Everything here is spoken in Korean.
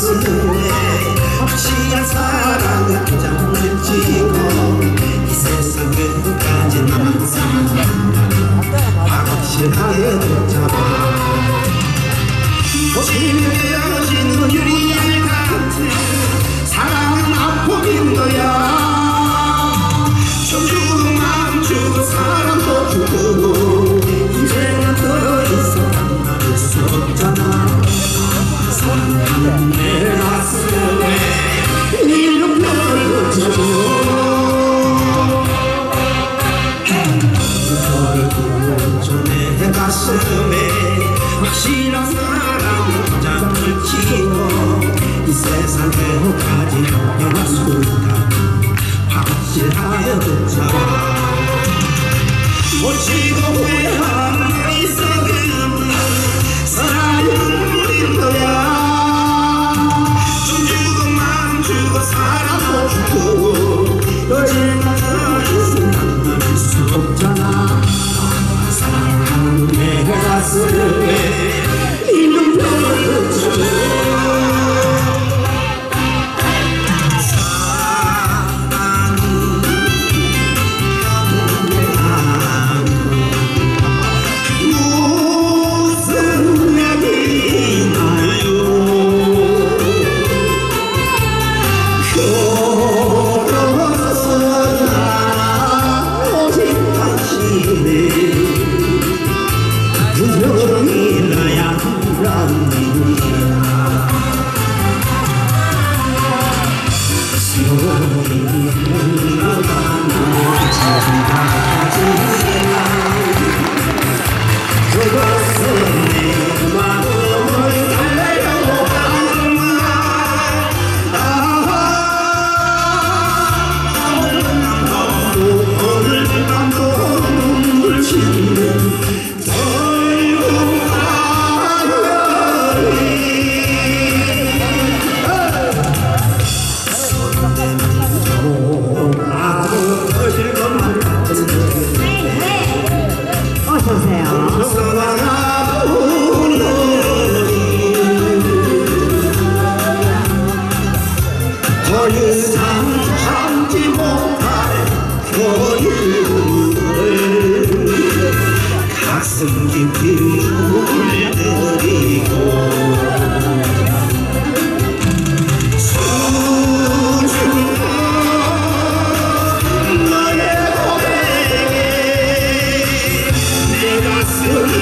가슴에 없이한 사랑은 장을 찍고 이 세상 끝까지 남은 사랑 확실하게 도착 세상에 혹하지 영영한 순간 확실하여 붙잡아 오지도 후회한 이 썩은 사연물인 거야. 좀 주고 마음 주고 사랑도 주고 너를 만나는 순간 만날 수 없잖아. 사랑하는 내 가슴을 you